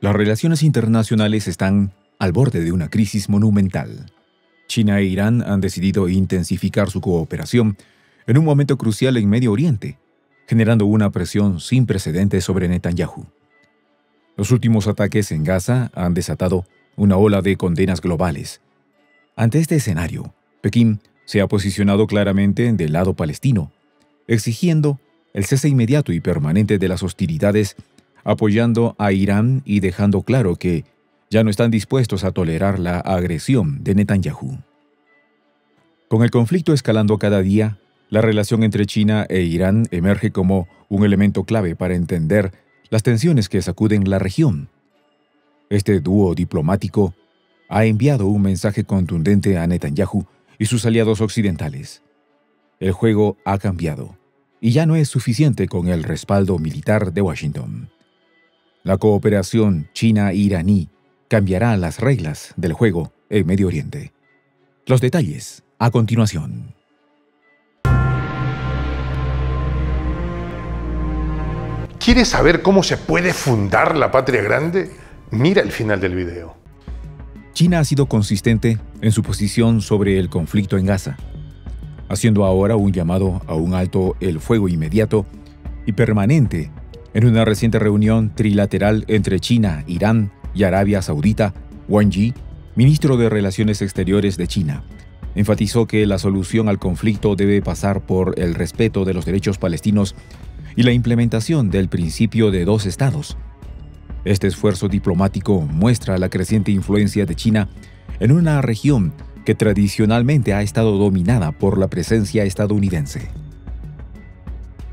Las relaciones internacionales están al borde de una crisis monumental. China e Irán han decidido intensificar su cooperación en un momento crucial en Medio Oriente, generando una presión sin precedentes sobre Netanyahu. Los últimos ataques en Gaza han desatado una ola de condenas globales. Ante este escenario, Pekín se ha posicionado claramente del lado palestino, exigiendo el cese inmediato y permanente de las hostilidades, apoyando a Irán y dejando claro que ya no están dispuestos a tolerar la agresión de Netanyahu. Con el conflicto escalando cada día, la relación entre China e Irán emerge como un elemento clave para entender las tensiones que sacuden la región. Este dúo diplomático ha enviado un mensaje contundente a Netanyahu y sus aliados occidentales. El juego ha cambiado, y ya no es suficiente con el respaldo militar de Washington. La cooperación china-iraní cambiará las reglas del juego en Medio Oriente. Los detalles a continuación. ¿Quieres saber cómo se puede fundar la patria grande? Mira el final del video. China ha sido consistente en su posición sobre el conflicto en Gaza, haciendo ahora un llamado a un alto el fuego inmediato y permanente en una reciente reunión trilateral entre China, Irán y Arabia Saudita, Wang Yi, ministro de Relaciones Exteriores de China, enfatizó que la solución al conflicto debe pasar por el respeto de los derechos palestinos y la implementación del principio de dos estados. Este esfuerzo diplomático muestra la creciente influencia de China en una región que tradicionalmente ha estado dominada por la presencia estadounidense.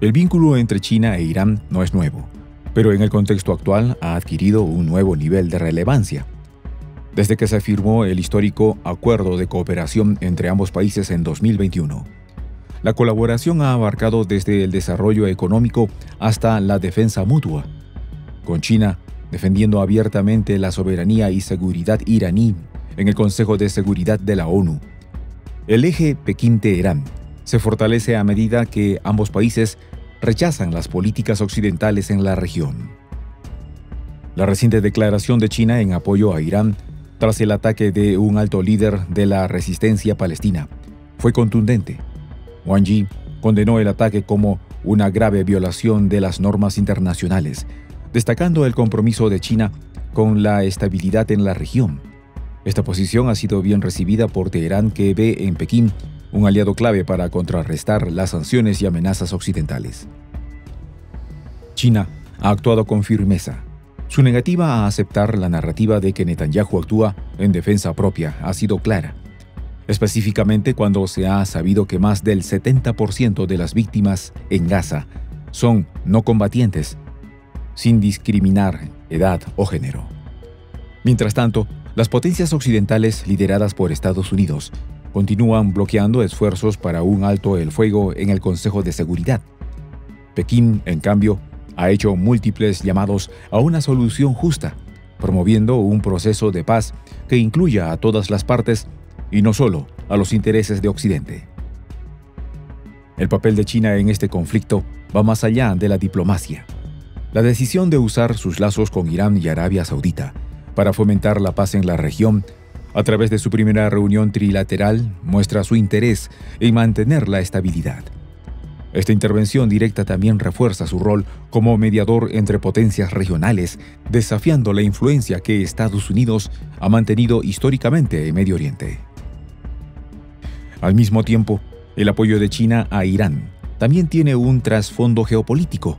El vínculo entre China e Irán no es nuevo pero en el contexto actual ha adquirido un nuevo nivel de relevancia. Desde que se firmó el histórico Acuerdo de Cooperación entre ambos países en 2021. La colaboración ha abarcado desde el desarrollo económico hasta la defensa mutua, con China defendiendo abiertamente la soberanía y seguridad iraní en el Consejo de Seguridad de la ONU. El eje Pekín-Teherán se fortalece a medida que ambos países rechazan las políticas occidentales en la región. La reciente declaración de China en apoyo a Irán tras el ataque de un alto líder de la resistencia palestina fue contundente. Wang Yi condenó el ataque como una grave violación de las normas internacionales, destacando el compromiso de China con la estabilidad en la región. Esta posición ha sido bien recibida por Teherán, que ve en Pekín un aliado clave para contrarrestar las sanciones y amenazas occidentales. China ha actuado con firmeza. Su negativa a aceptar la narrativa de que Netanyahu actúa en defensa propia ha sido clara, específicamente cuando se ha sabido que más del 70% de las víctimas en Gaza son no combatientes, sin discriminar edad o género. Mientras tanto, las potencias occidentales lideradas por Estados Unidos continúan bloqueando esfuerzos para un alto el fuego en el Consejo de Seguridad. Pekín, en cambio, ha hecho múltiples llamados a una solución justa, promoviendo un proceso de paz que incluya a todas las partes y no solo a los intereses de Occidente. El papel de China en este conflicto va más allá de la diplomacia. La decisión de usar sus lazos con Irán y Arabia Saudita para fomentar la paz en la región a través de su primera reunión trilateral, muestra su interés en mantener la estabilidad. Esta intervención directa también refuerza su rol como mediador entre potencias regionales, desafiando la influencia que Estados Unidos ha mantenido históricamente en Medio Oriente. Al mismo tiempo, el apoyo de China a Irán también tiene un trasfondo geopolítico.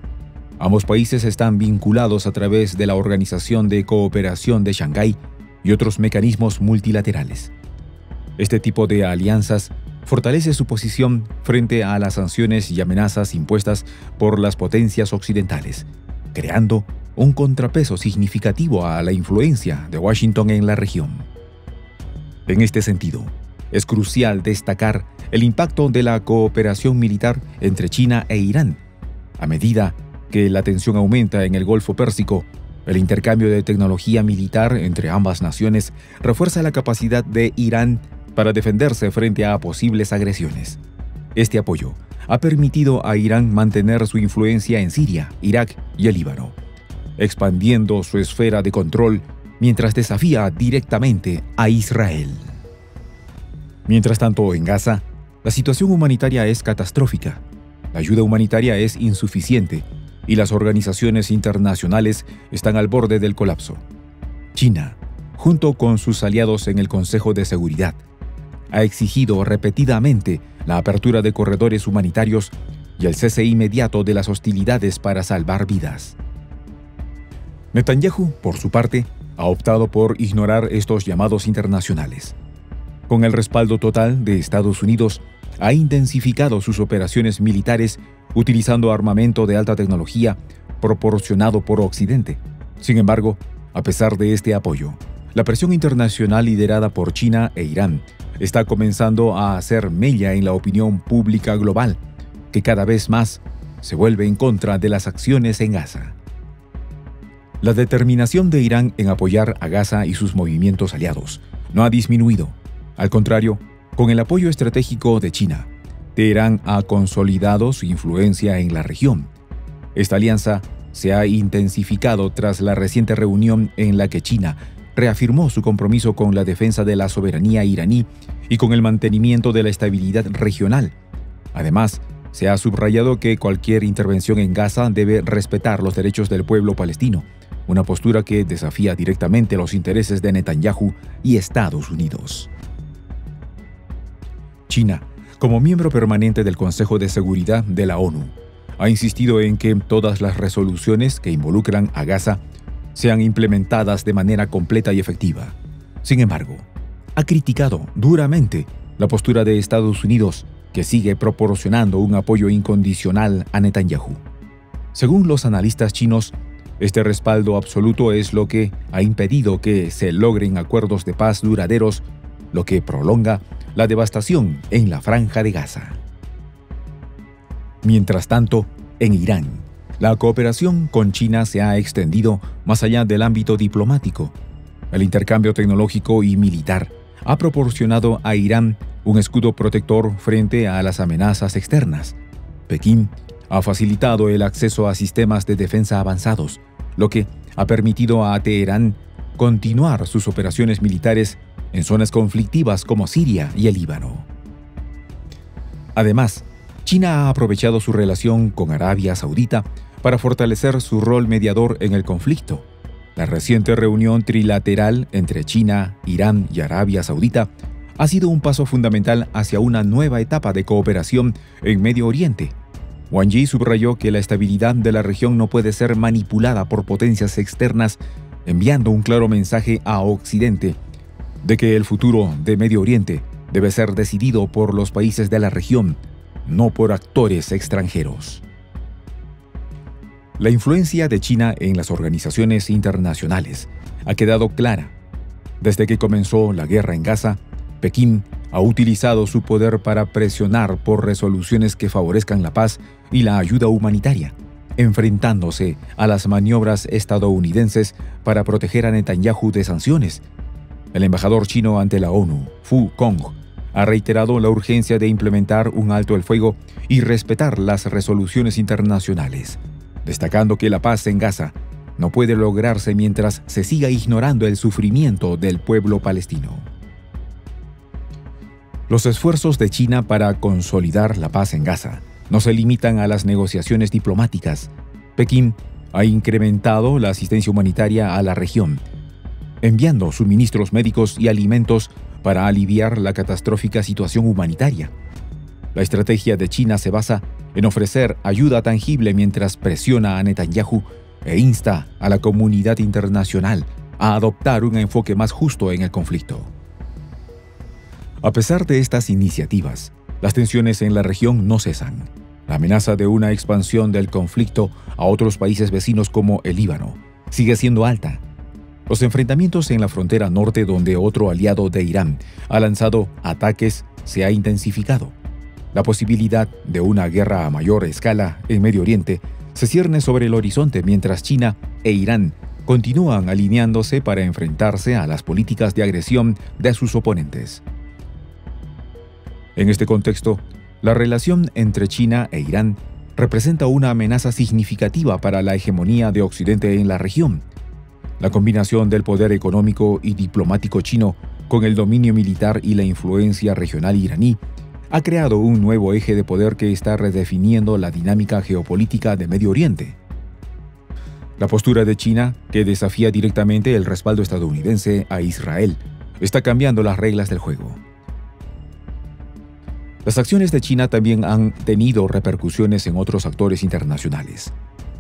Ambos países están vinculados a través de la Organización de Cooperación de Shanghái y otros mecanismos multilaterales. Este tipo de alianzas fortalece su posición frente a las sanciones y amenazas impuestas por las potencias occidentales, creando un contrapeso significativo a la influencia de Washington en la región. En este sentido, es crucial destacar el impacto de la cooperación militar entre China e Irán. A medida que la tensión aumenta en el Golfo Pérsico, el intercambio de tecnología militar entre ambas naciones refuerza la capacidad de Irán para defenderse frente a posibles agresiones. Este apoyo ha permitido a Irán mantener su influencia en Siria, Irak y el Líbano. expandiendo su esfera de control mientras desafía directamente a Israel. Mientras tanto, en Gaza, la situación humanitaria es catastrófica. La ayuda humanitaria es insuficiente y las organizaciones internacionales están al borde del colapso. China, junto con sus aliados en el Consejo de Seguridad, ha exigido repetidamente la apertura de corredores humanitarios y el cese inmediato de las hostilidades para salvar vidas. Netanyahu, por su parte, ha optado por ignorar estos llamados internacionales. Con el respaldo total de Estados Unidos, ha intensificado sus operaciones militares utilizando armamento de alta tecnología proporcionado por Occidente. Sin embargo, a pesar de este apoyo, la presión internacional liderada por China e Irán está comenzando a hacer mella en la opinión pública global, que cada vez más se vuelve en contra de las acciones en Gaza. La determinación de Irán en apoyar a Gaza y sus movimientos aliados no ha disminuido. Al contrario, con el apoyo estratégico de China, Teherán ha consolidado su influencia en la región. Esta alianza se ha intensificado tras la reciente reunión en la que China reafirmó su compromiso con la defensa de la soberanía iraní y con el mantenimiento de la estabilidad regional. Además, se ha subrayado que cualquier intervención en Gaza debe respetar los derechos del pueblo palestino, una postura que desafía directamente los intereses de Netanyahu y Estados Unidos. China, como miembro permanente del Consejo de Seguridad de la ONU, ha insistido en que todas las resoluciones que involucran a Gaza sean implementadas de manera completa y efectiva. Sin embargo, ha criticado duramente la postura de Estados Unidos, que sigue proporcionando un apoyo incondicional a Netanyahu. Según los analistas chinos, este respaldo absoluto es lo que ha impedido que se logren acuerdos de paz duraderos, lo que prolonga la devastación en la franja de Gaza. Mientras tanto, en Irán, la cooperación con China se ha extendido más allá del ámbito diplomático. El intercambio tecnológico y militar ha proporcionado a Irán un escudo protector frente a las amenazas externas. Pekín ha facilitado el acceso a sistemas de defensa avanzados, lo que ha permitido a Teherán continuar sus operaciones militares en zonas conflictivas como Siria y el Líbano. Además, China ha aprovechado su relación con Arabia Saudita para fortalecer su rol mediador en el conflicto. La reciente reunión trilateral entre China, Irán y Arabia Saudita ha sido un paso fundamental hacia una nueva etapa de cooperación en Medio Oriente. Wang Yi subrayó que la estabilidad de la región no puede ser manipulada por potencias externas, enviando un claro mensaje a Occidente de que el futuro de Medio Oriente debe ser decidido por los países de la región, no por actores extranjeros. La influencia de China en las organizaciones internacionales ha quedado clara. Desde que comenzó la guerra en Gaza, Pekín ha utilizado su poder para presionar por resoluciones que favorezcan la paz y la ayuda humanitaria, enfrentándose a las maniobras estadounidenses para proteger a Netanyahu de sanciones. El embajador chino ante la ONU, Fu Kong, ha reiterado la urgencia de implementar un alto el fuego y respetar las resoluciones internacionales destacando que la paz en Gaza no puede lograrse mientras se siga ignorando el sufrimiento del pueblo palestino. Los esfuerzos de China para consolidar la paz en Gaza no se limitan a las negociaciones diplomáticas. Pekín ha incrementado la asistencia humanitaria a la región, enviando suministros médicos y alimentos para aliviar la catastrófica situación humanitaria. La estrategia de China se basa en ofrecer ayuda tangible mientras presiona a Netanyahu e insta a la comunidad internacional a adoptar un enfoque más justo en el conflicto. A pesar de estas iniciativas, las tensiones en la región no cesan. La amenaza de una expansión del conflicto a otros países vecinos como el Líbano sigue siendo alta. Los enfrentamientos en la frontera norte donde otro aliado de Irán ha lanzado ataques se ha intensificado. La posibilidad de una guerra a mayor escala en Medio Oriente se cierne sobre el horizonte mientras China e Irán continúan alineándose para enfrentarse a las políticas de agresión de sus oponentes. En este contexto, la relación entre China e Irán representa una amenaza significativa para la hegemonía de Occidente en la región. La combinación del poder económico y diplomático chino con el dominio militar y la influencia regional iraní ha creado un nuevo eje de poder que está redefiniendo la dinámica geopolítica de Medio Oriente. La postura de China, que desafía directamente el respaldo estadounidense a Israel, está cambiando las reglas del juego. Las acciones de China también han tenido repercusiones en otros actores internacionales.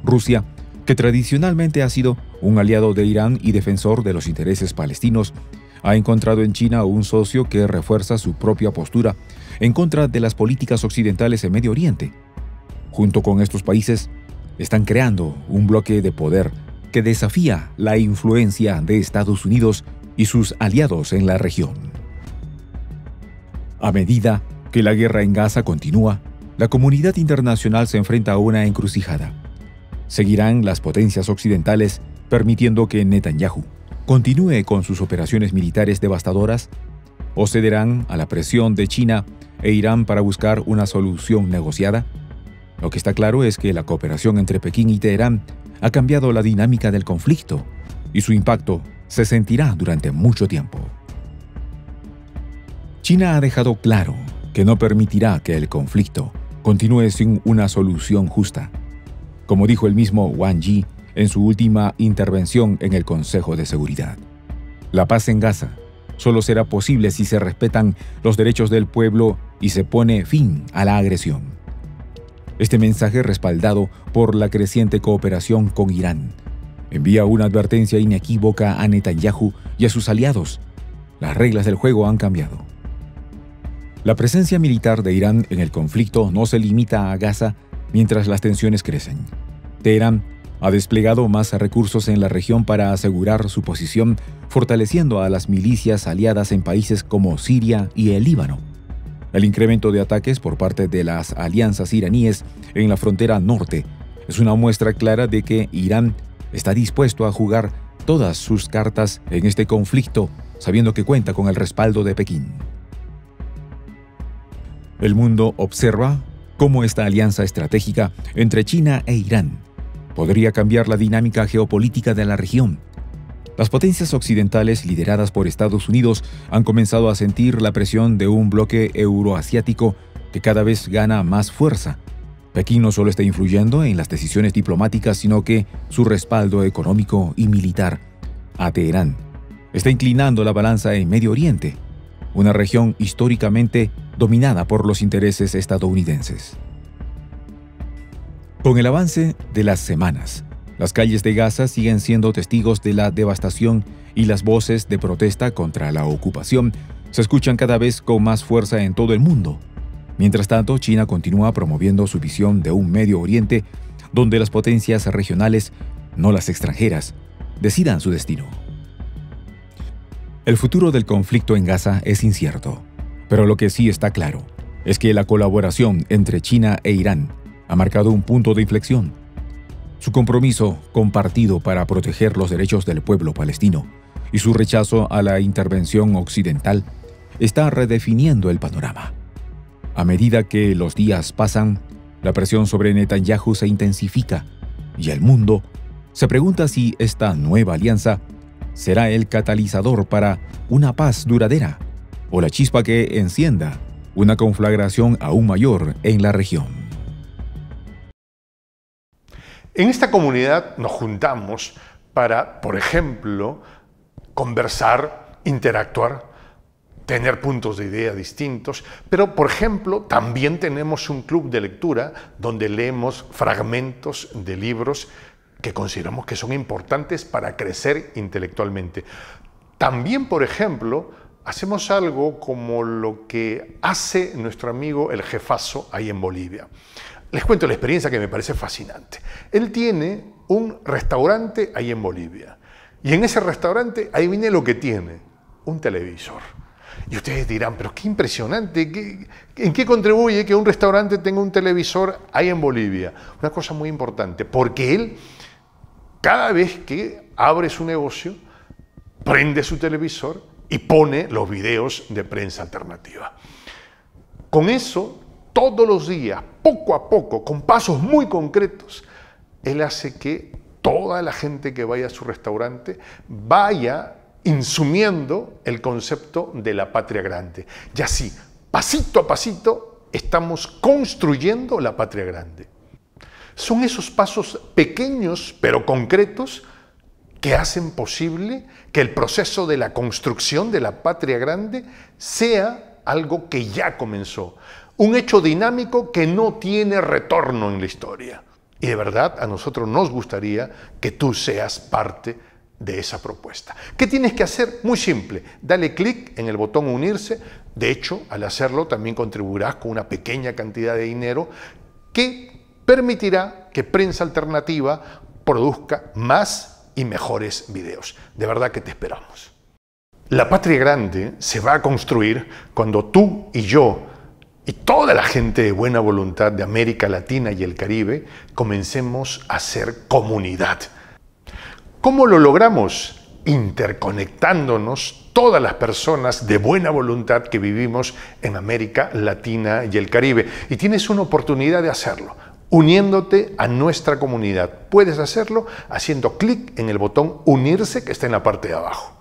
Rusia, que tradicionalmente ha sido un aliado de Irán y defensor de los intereses palestinos, ha encontrado en China un socio que refuerza su propia postura en contra de las políticas occidentales en Medio Oriente. Junto con estos países, están creando un bloque de poder que desafía la influencia de Estados Unidos y sus aliados en la región. A medida que la guerra en Gaza continúa, la comunidad internacional se enfrenta a una encrucijada. ¿Seguirán las potencias occidentales permitiendo que Netanyahu continúe con sus operaciones militares devastadoras? ¿O cederán a la presión de China e Irán para buscar una solución negociada? Lo que está claro es que la cooperación entre Pekín y Teherán ha cambiado la dinámica del conflicto y su impacto se sentirá durante mucho tiempo. China ha dejado claro que no permitirá que el conflicto continúe sin una solución justa. Como dijo el mismo Wang Yi en su última intervención en el Consejo de Seguridad. La paz en Gaza solo será posible si se respetan los derechos del pueblo y se pone fin a la agresión. Este mensaje, respaldado por la creciente cooperación con Irán, envía una advertencia inequívoca a Netanyahu y a sus aliados. Las reglas del juego han cambiado. La presencia militar de Irán en el conflicto no se limita a Gaza mientras las tensiones crecen. Teherán ha desplegado más recursos en la región para asegurar su posición, fortaleciendo a las milicias aliadas en países como Siria y el Líbano. El incremento de ataques por parte de las alianzas iraníes en la frontera norte es una muestra clara de que Irán está dispuesto a jugar todas sus cartas en este conflicto, sabiendo que cuenta con el respaldo de Pekín. El mundo observa cómo esta alianza estratégica entre China e Irán podría cambiar la dinámica geopolítica de la región las potencias occidentales lideradas por Estados Unidos han comenzado a sentir la presión de un bloque euroasiático que cada vez gana más fuerza. Pekín no solo está influyendo en las decisiones diplomáticas, sino que su respaldo económico y militar a Teherán está inclinando la balanza en Medio Oriente, una región históricamente dominada por los intereses estadounidenses. Con el avance de las semanas, las calles de Gaza siguen siendo testigos de la devastación y las voces de protesta contra la ocupación se escuchan cada vez con más fuerza en todo el mundo. Mientras tanto, China continúa promoviendo su visión de un Medio Oriente donde las potencias regionales, no las extranjeras, decidan su destino. El futuro del conflicto en Gaza es incierto, pero lo que sí está claro es que la colaboración entre China e Irán ha marcado un punto de inflexión su compromiso compartido para proteger los derechos del pueblo palestino y su rechazo a la intervención occidental está redefiniendo el panorama. A medida que los días pasan, la presión sobre Netanyahu se intensifica y el mundo se pregunta si esta nueva alianza será el catalizador para una paz duradera o la chispa que encienda una conflagración aún mayor en la región. En esta comunidad nos juntamos para, por ejemplo, conversar, interactuar, tener puntos de idea distintos, pero por ejemplo también tenemos un club de lectura donde leemos fragmentos de libros consideramos que son importantes para crecer intelectualmente. También, por ejemplo, hacemos algo como lo que hace nuestro amigo el jefazo ahí en Bolivia. Les cuento la experiencia que me parece fascinante. Él tiene un restaurante ahí en Bolivia. Y en ese restaurante, ahí viene lo que tiene, un televisor. Y ustedes dirán, pero qué impresionante, ¿en qué contribuye que un restaurante tenga un televisor ahí en Bolivia? Una cosa muy importante, porque él, cada vez que abre su negocio, prende su televisor y pone los videos de prensa alternativa. Con eso todos los días, poco a poco, con pasos muy concretos, Él hace que toda la gente que vaya a su restaurante vaya insumiendo el concepto de la patria grande. Y así, pasito a pasito, estamos construyendo la patria grande. Son esos pasos pequeños pero concretos que hacen posible que el proceso de la construcción de la patria grande sea algo que ya comenzó, un hecho dinámico que no tiene retorno en la historia. Y de verdad a nosotros nos gustaría que tú seas parte de esa propuesta. ¿Qué tienes que hacer? Muy simple, dale clic en el botón unirse. De hecho, al hacerlo también contribuirás con una pequeña cantidad de dinero que permitirá que Prensa Alternativa produzca más y mejores videos. De verdad que te esperamos. La patria grande se va a construir cuando tú y yo y toda la gente de buena voluntad de América Latina y el Caribe comencemos a ser comunidad. ¿Cómo lo logramos? Interconectándonos todas las personas de buena voluntad que vivimos en América Latina y el Caribe. Y tienes una oportunidad de hacerlo, uniéndote a nuestra comunidad. Puedes hacerlo haciendo clic en el botón unirse que está en la parte de abajo.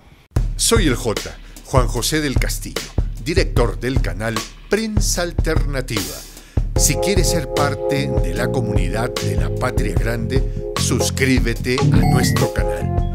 Soy el J, Juan José del Castillo, director del canal Prensa Alternativa. Si quieres ser parte de la comunidad de la Patria Grande, suscríbete a nuestro canal.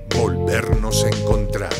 volvernos a encontrar.